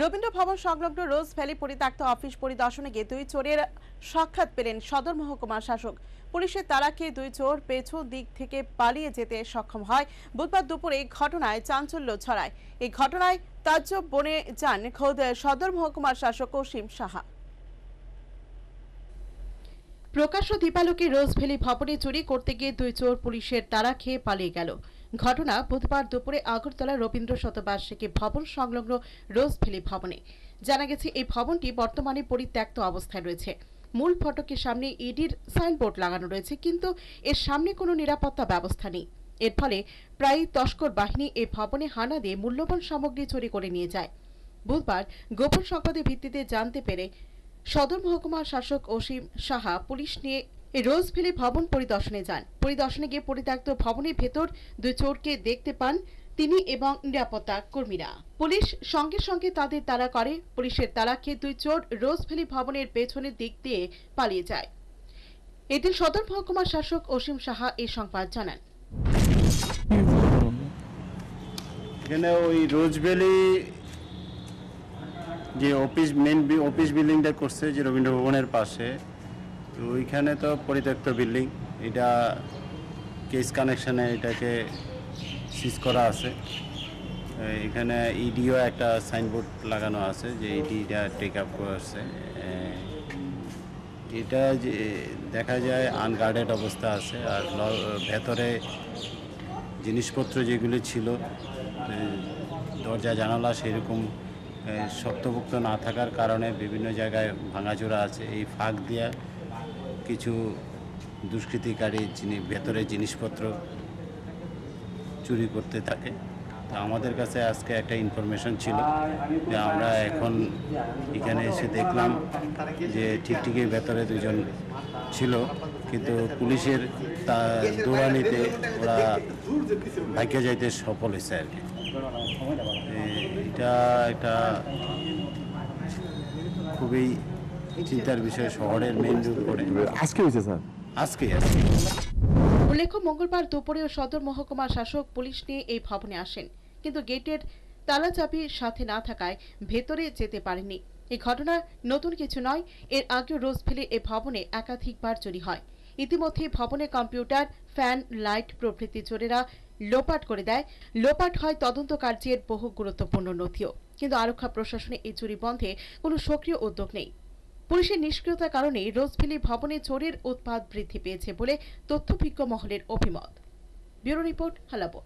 রবীন্দ্র ভবন সংলগ্ন রোজ ভ্যালি পরিত্যক্ত অফিস পরিদর্শনে গিয়ে দুই চোরের সাক্ষাৎ পেলেন সদর মহকুমা শাসক। পুলিশের তাড়াকে দুই চোর পেছন দিক থেকে পালিয়ে যেতে সক্ষম হয়। বুধবার দুপুরে এই ঘটনায় চাঞ্চল্য ছড়ায়। এই ঘটনায় তাজ্জব বনে যান খোদ সদর মহকুমার শাসক অসীম সাহা। প্রকাশ্য দীপালোকে রোজভ্যালি ভবনে চুরি করতে গিয়ে দুই চোর পুলিশের তারা খেয়ে পালিয়ে গেল। ঘটনা বুধবার দুপুরে আগরতলা রবীন্দ্র শতবার্ষিকী ভবন সংলগ্ন রোজভ্যালি ভবনে। জানা গেছে, এই ভবনটি বর্তমানে পরিত্যক্ত অবস্থায় রয়েছে। মূল ফটকের সামনে ইডির সাইনবোর্ড লাগানো রয়েছে, কিন্তু এর সামনে কোনো নিরাপত্তা ব্যবস্থা নেই। এর ফলে প্রায় তস্কর বাহিনী এই ভবনে হানা দিয়ে মূল্যবান সামগ্রী চুরি করে নিয়ে যায়। বুধবার গোপন সংবাদের ভিত্তিতে জানতে পেরে সদর মহকুমা শাসক অসীম সাহা পুলিশ নিয়ে এই রোজভ্যালি ভবন পরিদর্শনে যান। পরিদর্শনে গিয়ে পরিত্যক্ত ভবনের ভেতর দুই চোরকে দেখতে পান তিনি এবং নিরাপত্তা কর্মীরা। পুলিশ সঙ্গে সঙ্গে তাদের তাড়া করে। পুলিশের তাড়াকে দুই চোর রোজভ্যালি ভবনের পেছনের দিক দিয়ে পালিয়ে যায়। এদিন সদর মহকুমা শাসক অসীম সাহা এই সংবাদ জানান। এখানে ওই রোজভ্যালি যে অফিস মেন অফিস বিল্ডিংটা করছে যে রবীন্দ্র ভবনের পাশে। তো ওইখানে তো পরিত্যক্ত বিল্ডিং এটা কেস কানেকশানে এটাকে সিজ করা আছে। এখানে ইডিও একটা সাইনবোর্ড লাগানো আছে যে ইডিটা টেক আপ করছে। এটা যে দেখা যায় আনগার্ডেড অবস্থা আছে আর ভেতরে জিনিসপত্র যেগুলি ছিল দরজা জানালা সেরকম এ, শক্তপোক্ত না থাকার কারণে বিভিন্ন জায়গায় ভাঙাচোরা আছে। এই ফাঁক দিয়া কিছু দুষ্কৃতিকারী যিনি ভেতরে জিনিসপত্র চুরি করতে থাকে। তো আমাদের কাছে আজকে একটা ইনফরমেশন ছিল যে আমরা এখন এখানে এসে দেখলাম যে ঠিকঠিকই ভেতরে দুজন ছিল, কিন্তু পুলিশের তা দৌড়ানিতে ওরা ভাগ্য যাইতে সফল হয়েছে আর কি। এটা একটা খুবই চিন্তার বিষয় শহরের মেন রোড করে। আজকে হয়েছে স্যার? আজকে। আজকে উল্লেখ্য মঙ্গলবার দুপুরেও সদর মহকুমা শাসক পুলিশ নিয়ে এই ভবনে আসেন। কিন্তু গেটের তালা চাবি সাথে না থাকায় ভেতরে যেতে পারেননি। এই ঘটনা নতুন কিছু নয় এর আগেও রোজভ্যালি এই ভবনে একাধিকবার চুরি হয়। ইতিমধ্যে ভবনে কম্পিউটার ফ্যান লাইট প্রভৃতি চোরেরা লোপাট করে দেয়। লোপাট হয় তদন্ত কার্যের বহু গুরুত্বপূর্ণ নথিও। কিন্তু আরক্ষা প্রশাসনে এই চুরি বন্ধে কোনো সক্রিয় উদ্যোগ নেই। পুলিশের নিষ্ক্রিয়তার কারণে রোজভ্যালি ভবনে চোরের উৎপাদ বৃদ্ধি পেয়েছে বলে তথ্যভিজ্ঞ মহলের অভিমত। Bureau report হালাবো